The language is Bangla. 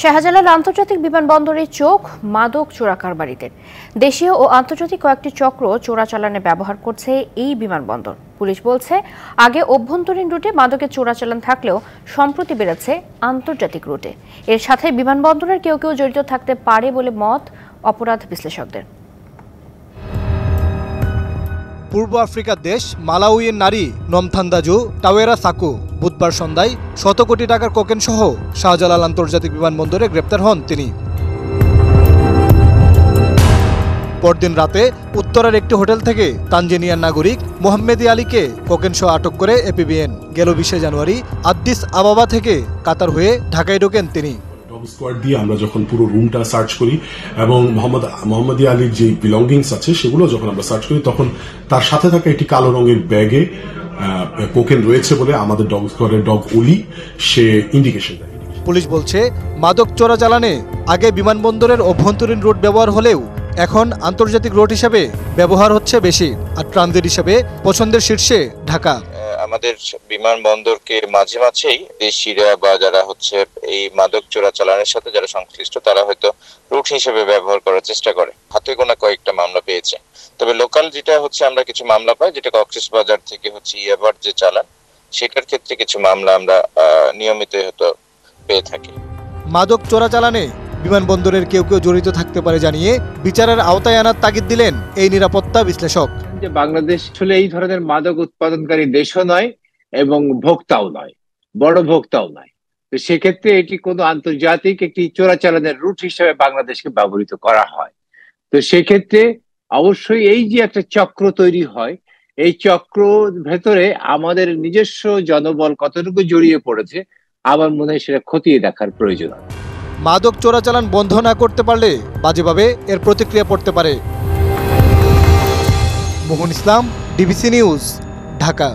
শাহজালাল আন্তর্জাতিক বিমানবন্দরে চোখ মাদক চোরা কারবারিদের দেশীয় ও আন্তর্জাতিক কয়েকটি চক্র চোরাচালানে ব্যবহার করছে এই বিমানবন্দর। পুলিশ বলছে, আগে অভ্যন্তরীণ রুটে মাদকের চোরাচালান থাকলেও সম্প্রতি বেড়েছে আন্তর্জাতিক রুটে। এর সাথে বিমানবন্দরের কেউ কেউ জড়িত থাকতে পারে বলে মত অপরাধ বিশ্লেষকদের। পূর্ব আফ্রিকার দেশ মালাউইয়ের নারী নমথান্দাজু টাওয়েরা সাকু। বুধবার সন্ধ্যায় শত কোটি টাকার কোকেন সহ শাহজালাল আন্তর্জাতিক বিমানবন্দরে গ্রেপ্তার হন তিনি। পরদিন রাতে উত্তরের একটি হোটেল থেকে তানজেনিয়ার নাগরিক মোহাম্মেদি আলীকে কোকেন সহ আটক করে এপিবিএন। গেল বিশে জানুয়ারি আদ্দিস আবাবা থেকে কাতার হয়ে ঢাকায় ঢোকেন তিনি। স্কোয়াড দিয়ে আমরা যখন পুরো রুমটা সার্চ করি এবং মোহাম্মদ মোহাম্মদ আলীর যে বিলঙ্গিংস আছে সেগুলো যখন আমরা সার্চ করি, তখন তার সাথে থাকা একটি কালো রঙের ব্যাগে কোকেন রয়েছে বলে আমাদের ডগ স্কোয়াডের ডগ ওলি সে ইন্ডিকেশন দেয়। পুলিশ বলছে, মাদক চোরা চোরাচালানে আগে বিমানবন্দরের অভ্যন্তরীণ রোড ব্যবহার হলেও এখন আন্তর্জাতিক রোড হিসাবে ব্যবহার হচ্ছে বেশি, আর ট্রানজিট হিসাবে পছন্দের শীর্ষে ঢাকা। আমাদের বিমানবন্দরকে মাঝে মাঝেই দেশিরা বা যারা হচ্ছে এই মাদক চোরাচালানের সাথে যারা সংশ্লিষ্ট, তারা হয়তো রুট হিসেবে ব্যবহার করার চেষ্টা করে। হাতে গোনা কয়েকটা মামলা পেয়েছে। তবে লোকাল যেটা হচ্ছে আমরা কিছু মামলা পাই, যেটা কক্সেস বাজার থেকে হচ্ছে ইয়াবার যে চালান, সেটার ক্ষেত্রে কিছু মামলা আমরা নিয়মিত হয়তো পেয়ে থাকি। মাদক চোরাচালানে বিমানবন্দরের কেউ কেউ জড়িত থাকতে পারে জানিয়ে বিচারের আওতায় আনার তাগিদ দিলেন এই নিরাপত্তা বিশ্লেষক। যে বাংলাদেশ আসলে এই ধরনের মাদক উৎপাদনকারী দেশও নয় এবং ভোক্তাও নয়, বড় ভোক্তাও নয়। তো সেক্ষেত্রে এটি কোনো আন্তর্জাতিক একটি চোরাচালানের রুট হিসেবে বাংলাদেশকে ব্যবহৃত করা হয়। তো সেক্ষেত্রে অবশ্যই এই যে একটা চক্র তৈরি হয়, এই চক্র ভেতরে আমাদের নিজস্ব জনবল কতটুকু জড়িয়ে পড়েছে, আমার মনে হয় সেটা খতিয়ে দেখার প্রয়োজন মাদক চোরাচালান বন্ধ না করতে পারলে বাজেভাবে এর প্রতিক্রিয়া পড়তে পারে। Mohan Islam DBC news Dhaka